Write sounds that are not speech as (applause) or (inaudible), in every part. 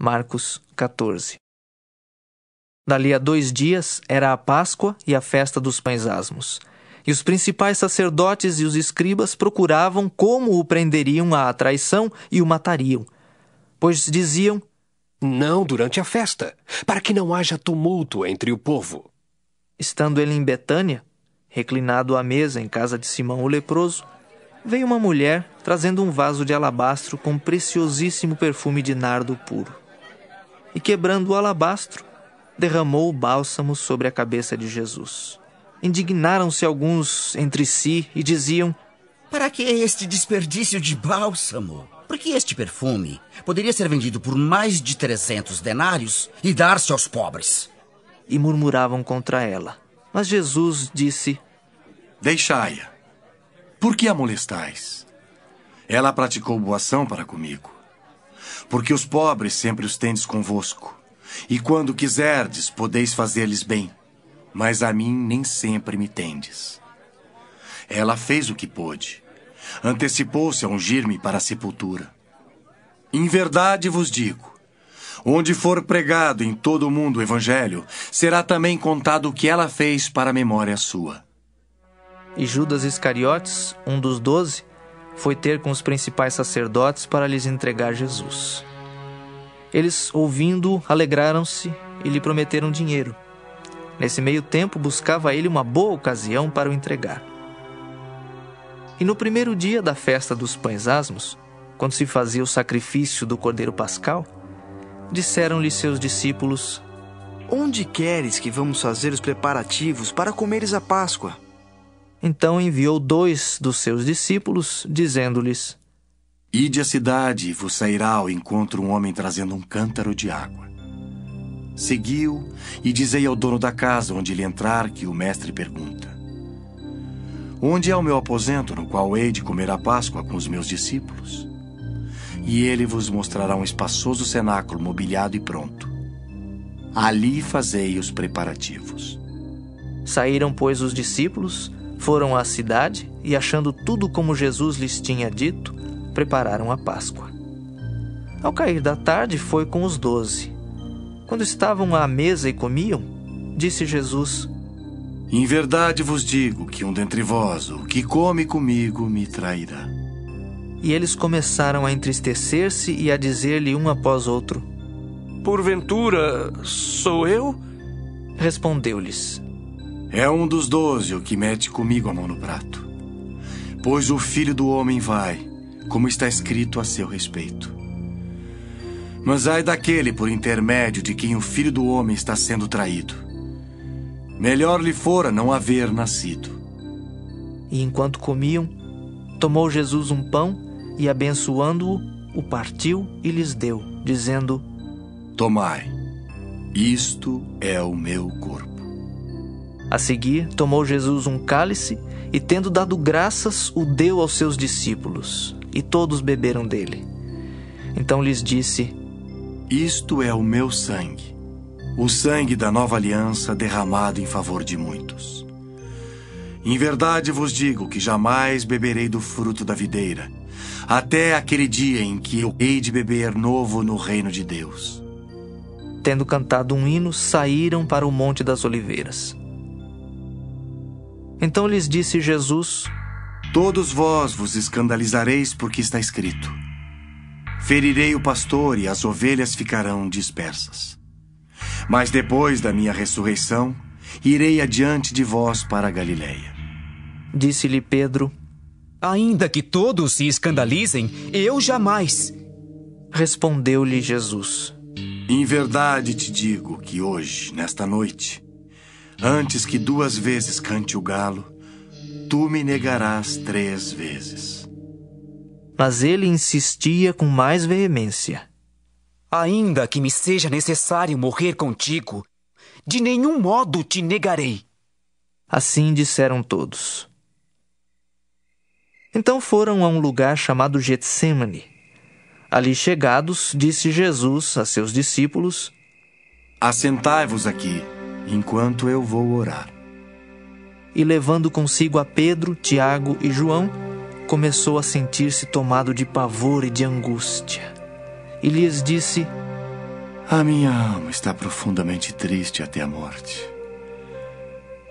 Marcos 14. Dali a dois dias era a Páscoa e a festa dos pães asmos. E os principais sacerdotes e os escribas procuravam como o prenderiam à traição e o matariam. Pois diziam: Não durante a festa, para que não haja tumulto entre o povo. Estando ele em Betânia, reclinado à mesa em casa de Simão o leproso, veio uma mulher trazendo um vaso de alabastro com preciosíssimo perfume de nardo puro e, quebrando o alabastro, derramou o bálsamo sobre a cabeça de Jesus. Indignaram-se alguns entre si e diziam: Para que este desperdício de bálsamo? Porque este perfume poderia ser vendido por mais de 300 denários e dar-se aos pobres. E murmuravam contra ela. Mas Jesus disse: Deixai-a. Por que a molestais? Ela praticou boa ação para comigo porque os pobres sempre os tendes convosco. E quando quiserdes, podeis fazer-lhes bem. Mas a mim nem sempre me tendes. Ela fez o que pôde. Antecipou-se a ungir-me para a sepultura. Em verdade vos digo: onde for pregado em todo o mundo o Evangelho, será também contado o que ela fez para a memória sua. E Judas Iscariotes, um dos doze, foi ter com os principais sacerdotes para lhes entregar Jesus. Eles, ouvindo, alegraram-se e lhe prometeram dinheiro. Nesse meio tempo, buscava ele uma boa ocasião para o entregar. E no primeiro dia da festa dos pães asmos, quando se fazia o sacrifício do cordeiro pascal, disseram-lhe seus discípulos: Onde queres que vamos fazer os preparativos para comeres a Páscoa? Então enviou dois dos seus discípulos, dizendo-lhes: Ide à cidade e vos sairá ao encontro um homem trazendo um cântaro de água. Seguiu e dizei ao dono da casa onde ele entrar que o mestre pergunta: Onde é o meu aposento no qual hei de comer a Páscoa com os meus discípulos? E ele vos mostrará um espaçoso cenáculo mobiliado e pronto. Ali fazei os preparativos. Saíram, pois, os discípulos foram à cidade e, achando tudo como Jesus lhes tinha dito, prepararam a Páscoa. Ao cair da tarde, foi com os doze. Quando estavam à mesa e comiam, disse Jesus: Em verdade vos digo que um dentre vós, o que come comigo, me trairá. E eles começaram a entristecer-se e a dizer-lhe um após outro: Porventura, sou eu? Respondeu-lhes: é um dos doze o que mete comigo a mão no prato. Pois o filho do homem vai, como está escrito a seu respeito. Mas ai daquele por intermédio de quem o filho do homem está sendo traído. Melhor lhe fora não haver nascido. E enquanto comiam, tomou Jesus um pão e, abençoando-o, o partiu e lhes deu, dizendo: Tomai, isto é o meu corpo. A seguir, tomou Jesus um cálice e, tendo dado graças, o deu aos seus discípulos, e todos beberam dele. Então lhes disse: Isto é o meu sangue, o sangue da nova aliança derramado em favor de muitos. Em verdade vos digo que jamais beberei do fruto da videira, até aquele dia em que eu hei de beber novo no reino de Deus. Tendo cantado um hino, saíram para o Monte das Oliveiras. Então lhes disse Jesus: Todos vós vos escandalizareis porque está escrito: Ferirei o pastor e as ovelhas ficarão dispersas. Mas depois da minha ressurreição, irei adiante de vós para a Galiléia. Disse-lhe Pedro: Ainda que todos se escandalizem, eu jamais. Respondeu-lhe Jesus: Em verdade te digo que hoje, nesta noite, Antes que duas vezes cante o galo, tu me negarás três vezes. Mas ele insistia com mais veemência. Ainda que me seja necessário morrer contigo, de nenhum modo te negarei. Assim disseram todos. Então foram a um lugar chamado Getsemane. Ali chegados, disse Jesus a seus discípulos: Assentai-vos aqui enquanto eu vou orar. E levando consigo a Pedro, Tiago e João, começou a sentir-se tomado de pavor e de angústia. E lhes disse: A minha alma está profundamente triste até a morte.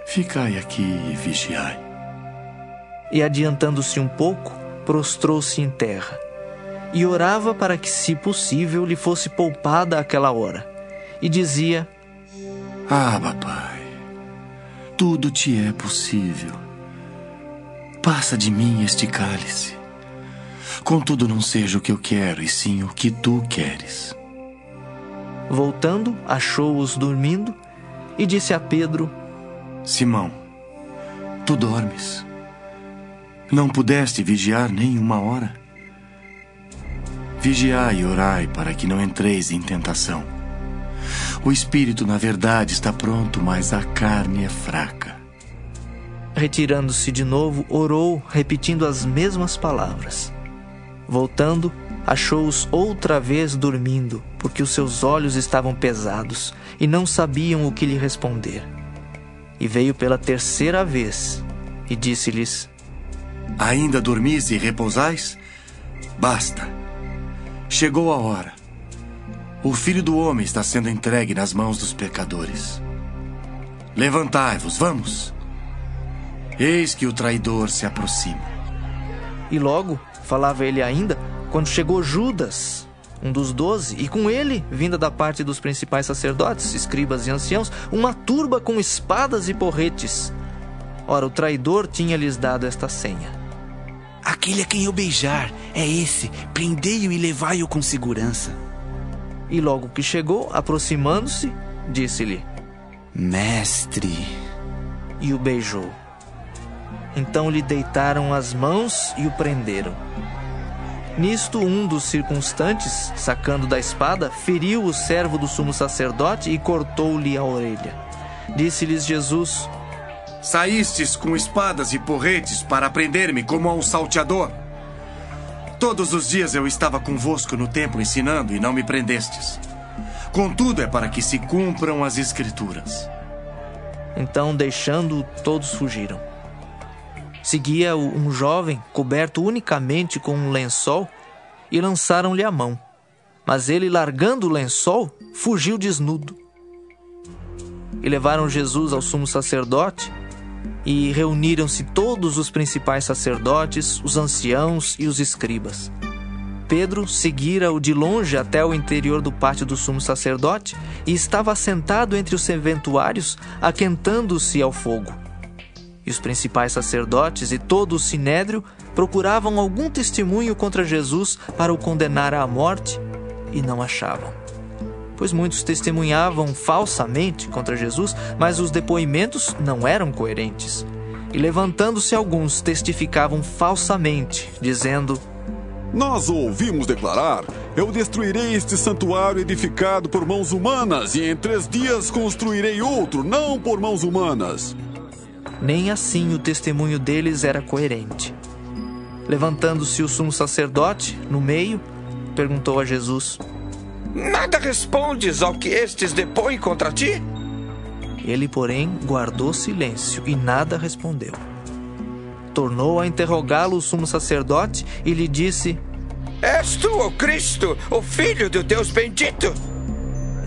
Ficai aqui e vigiai. E adiantando-se um pouco, prostrou-se em terra e orava para que, se possível, lhe fosse poupada aquela hora. E dizia: Aba, Pai, tudo te é possível. Passa de mim este cálice. Contudo, não seja o que eu quero, e sim o que tu queres. Voltando, achou-os dormindo e disse a Pedro: Simão, tu dormes. Não pudeste vigiar nem uma hora? Vigiai e orai para que não entreis em tentação. O espírito, na verdade, está pronto, mas a carne é fraca. Retirando-se de novo, orou, repetindo as mesmas palavras. Voltando, achou-os outra vez dormindo, porque os seus olhos estavam pesados e não sabiam o que lhe responder. E veio pela terceira vez e disse-lhes: Ainda dormis e repousais? Basta. Chegou a hora. O filho do homem está sendo entregue nas mãos dos pecadores. Levantai-vos, vamos. Eis que o traidor se aproxima. E logo, falava ele ainda, quando chegou Judas, um dos doze, e com ele, vinda da parte dos principais sacerdotes, escribas e anciãos, uma turba com espadas e porretes. Ora, o traidor tinha-lhes dado esta senha: Aquele a quem eu beijar é esse. Prendei-o e levai-o com segurança. E logo que chegou, aproximando-se, disse-lhe: Mestre. E o beijou. Então lhe deitaram as mãos e o prenderam. Nisto, um dos circunstantes, sacando da espada, feriu o servo do sumo sacerdote e cortou-lhe a orelha. Disse-lhes Jesus: Saístes com espadas e porretes para prender-me como a um salteador. Todos os dias eu estava convosco no templo ensinando e não me prendestes. Contudo, é para que se cumpram as Escrituras. Então, deixando-o, todos fugiram. Seguia-o um jovem coberto unicamente com um lençol e lançaram-lhe a mão. Mas ele, largando o lençol, fugiu desnudo. E levaram Jesus ao sumo sacerdote e reuniram-se todos os principais sacerdotes, os anciãos e os escribas. Pedro seguira-o de longe até o interior do pátio do sumo sacerdote e estava sentado entre os serventuários, aquentando-se ao fogo. E os principais sacerdotes e todo o sinédrio procuravam algum testemunho contra Jesus para o condenar à morte e não achavam. Pois muitos testemunhavam falsamente contra Jesus, mas os depoimentos não eram coerentes. E levantando-se alguns, testificavam falsamente, dizendo: Nós ouvimos declarar: Eu destruirei este santuário edificado por mãos humanas, e em três dias construirei outro, não por mãos humanas. Nem assim o testemunho deles era coerente. Levantando-se o sumo sacerdote, no meio, perguntou a Jesus: Nada respondes ao que estes depõem contra ti? Ele, porém, guardou silêncio e nada respondeu. Tornou a interrogá-lo o sumo sacerdote e lhe disse: És tu o Cristo, o Filho do Deus bendito?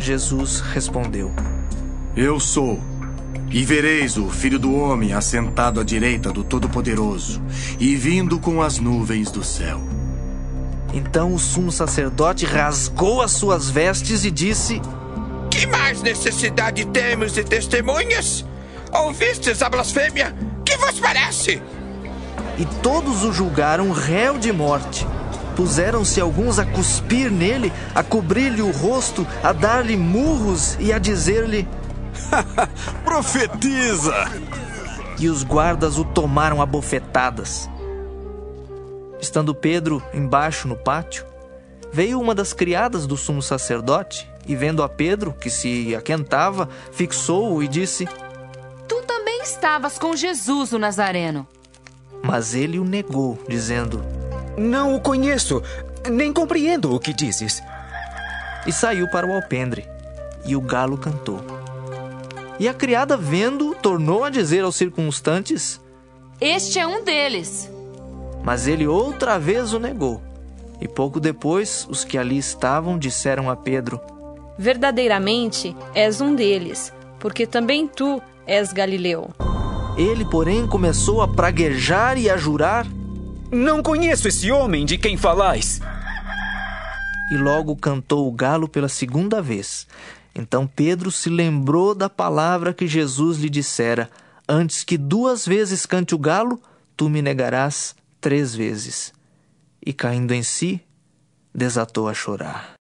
Jesus respondeu: Eu sou. E vereis o Filho do Homem assentado à direita do Todo-Poderoso e vindo com as nuvens do céu. Então o sumo sacerdote rasgou as suas vestes e disse: Que mais necessidade temos de testemunhas? Ouvistes a blasfêmia? Que vos parece? E todos o julgaram réu de morte. Puseram-se alguns a cuspir nele, a cobrir-lhe o rosto, a dar-lhe murros e a dizer-lhe: (laughs) Profetiza! E os guardas o tomaram a bofetadas. Estando Pedro embaixo no pátio, veio uma das criadas do sumo sacerdote e, vendo a Pedro, que se aquentava, fixou-o e disse: Tu também estavas com Jesus o Nazareno. Mas ele o negou, dizendo: Não o conheço, nem compreendo o que dizes. E saiu para o alpendre, e o galo cantou. E a criada, vendo, tornou a dizer aos circunstantes: Este é um deles. Mas ele outra vez o negou. E pouco depois, os que ali estavam disseram a Pedro: Verdadeiramente és um deles, porque também tu és Galileu. Ele, porém, começou a praguejar e a jurar: Não conheço esse homem de quem falais. E logo cantou o galo pela segunda vez. Então Pedro se lembrou da palavra que Jesus lhe dissera: Antes que duas vezes cante o galo, tu me negarás três vezes. E caindo em si, desatou a chorar.